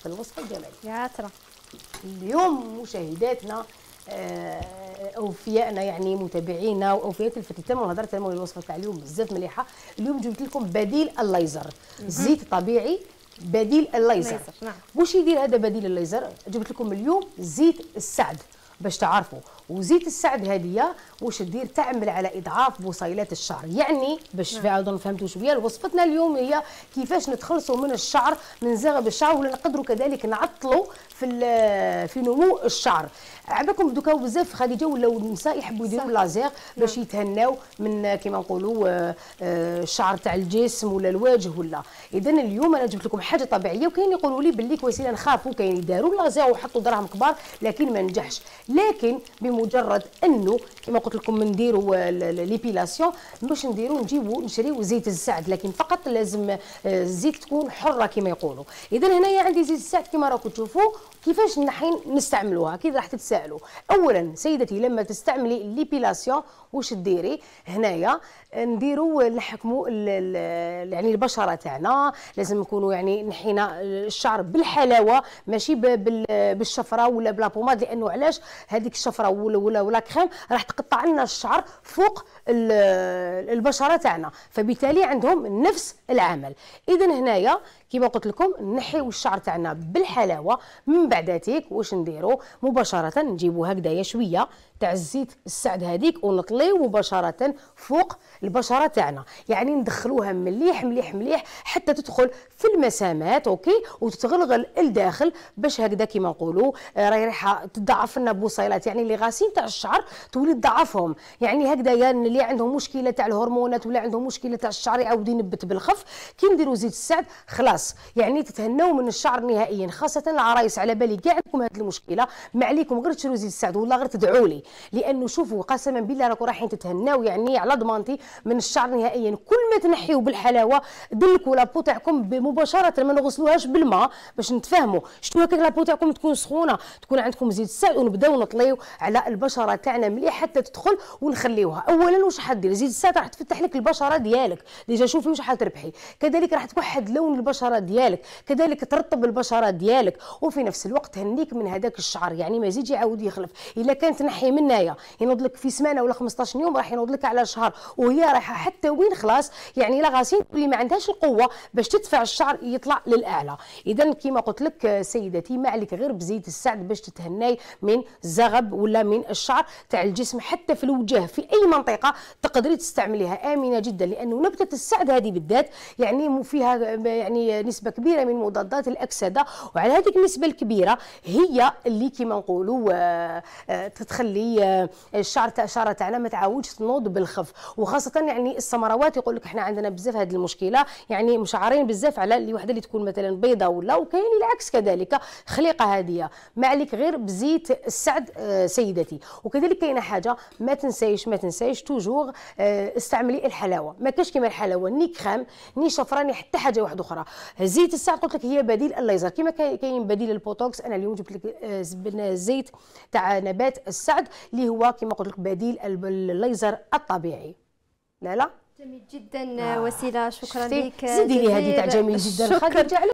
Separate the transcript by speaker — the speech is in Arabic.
Speaker 1: في الوصفه الجماليه
Speaker 2: يا ترى.
Speaker 1: اليوم مشاهداتنا آه، أوفيائنا يعني متابعينا وأوفياء الفتيتان ونهضر تما الوصفه تاع اليوم بزاف مليحة. اليوم جبت لكم بديل الليزر. زيت طبيعي بديل الليزر.
Speaker 2: الليزر، نعم.
Speaker 1: واش يدير هذا بديل الليزر؟ جبت لكم اليوم زيت السعد باش تعرفوا. وزيت السعد هذه واش دير تعمل على إضعاف بصيلات الشعر. يعني باش
Speaker 2: نعم.
Speaker 1: اظن فهمتوا شوية وصفتنا اليوم هي كيفاش نتخلصوا من الشعر من زغب الشعر ولا نقدروا كذلك نعطلوا في في نمو الشعر. عباكم دوكا بزاف خديجة ولاو النساء يحبوا يديروا. لازير باش يتهناو من كما نقولوا آه، آه، الشعر تاع الجسم ولا الوجه ولا. اذا اليوم أنا جبت لكم حاجة طبيعية وكاين يقولوا لي باللي وسيله نخافوا كاين يداروا لازير وحطوا دراهم كبار لكن ما نجحش. لكن بمجرد انه كما قلت لكم نديروا آه، ليبيلاسيون باش نديروا نجيبوا نشريوا زيت السعد لكن فقط لازم آه، الزيت تكون حرة كما يقولوا. اذا هنايا عندي زيت السعد كما راكم تشوفوا. كيفاش نحين نستعملوها؟ أكيد راح تتسائلوا اولا سيدتي لما تستعملي الليبيلاسيون واش ديري هنايا نديروا نحكموا يعني البشرة تاعنا. لازم نكونوا يعني نحينا الشعر بالحلاوة ماشي بالشفرة ولا بلا بوماد. لأنه علاش؟ هذيك الشفرة ولا ولا, ولا كريم راح تقطع لنا الشعر فوق البشرة تاعنا. فبالتالي عندهم نفس العمل. اذا هنايا كما قلت لكم نحيو الشعر تاعنا بالحلاوة من بعداتيك. واش نديروا مباشرة نجيبوا هكذايا شوية تاع الزيت السعد هذيك ونطليو مباشرة فوق البشرة تاعنا. يعني ندخلوها مليح مليح مليح حتى تدخل في المسامات أوكي؟ وتتغلغل الداخل باش هكذا كما نقولوا آه، راهي رايحة تضعف لنا بوصيلات. يعني اللي غاسين تاع الشعر تولي تضعفهم. يعني هكذايا اللي عندهم مشكلة تاع الهرمونات ولا عندهم مشكلة تاع الشعر يعاود ينبت بالخف كي نديروا زيت السعد خلاص. يعني تتهناو من الشعر نهائيا خاصة العرايس على بالي كاع عندكم هذه المشكلة. ما عليكم غير تشروا زيت السعد ولا غير تدعوا لي. لأنه شوفوا قسما بالله راكم رايحين تتهناو يعني على ضمانتي من الشعر نهائيا. كل ما تنحيوا بالحلاوة دلكوا la peau تاعكم مباشره ما نغسلوهاش بالماء باش نتفاهموا. شتو هكاك la peau تاعكم تكون سخونة؟ تكون عندكم زيت السعد ونبداو نطليو على البشرة تاعنا مليح حتى تدخل ونخليوها. اولا واش حتدير زيت السعد راح تفتح لك البشرة ديالك. déjà شوفي واش حتربحي كذلك راح توحد لون البشرة ديالك. كذلك ترطب البشرة ديالك. وفي نفس الوقت تهنيك من هذاك الشعر يعني ما يزيدش يعاود يخلف. إلا كان تنحي من هنايا ينوض لك في سمانة ولا 15 يوم راح ينوض لك على شهر. وهي رايحه حتى وين خلاص يعني لا غاسين اللي ما عندهاش القوة باش تدفع الشعر يطلع للأعلى. إذا كما قلت لك سيدتي ما عليك غير بزيت السعد باش تتهناي من زغب ولا من الشعر تاع الجسم حتى في الوجه في أي منطقة. تقدري تستعمليها. آمنة جدا لأنه نبتة السعد هذه بالذات يعني فيها يعني نسبة كبيرة من مضادات الأكسدة. وعلى هذيك النسبة الكبيرة هي اللي كما نقولوا آه، آه، تتخلي آه، الشعر تاع الشعر تاعنا ما تعاودش تنوض بالخف. وخاصة يعني السمراوات يقول لك إحنا عندنا بزاف هذه المشكلة يعني مشعرين بزاف على اللي وحدة اللي تكون مثلا بيضاء ولا وكاين العكس كذلك خليقة هادية. ما عليك غير بزيت السعد سيدتي. وكذلك كاينة حاجة ما تنسايش ما تنسايش toujours آه، استعملي الحلاوة. ما كاش كيما الحلاوة ni crème ni شفرة ni حتى حاجة واحدة أخرى. زيت السعد قلت لك هي بديل الليزر كيما كاي- كاين بديل البوتوكس أنا اليوم جبت لك آه، زيت تاع نبات السعد اللي هو كما قلت لك بديل الليزر الطبيعي. لا لا؟
Speaker 2: جميل جدا وسيلة. شكرا؟ لك
Speaker 1: زيدي لي هذه تاع جميل جدا. خديجه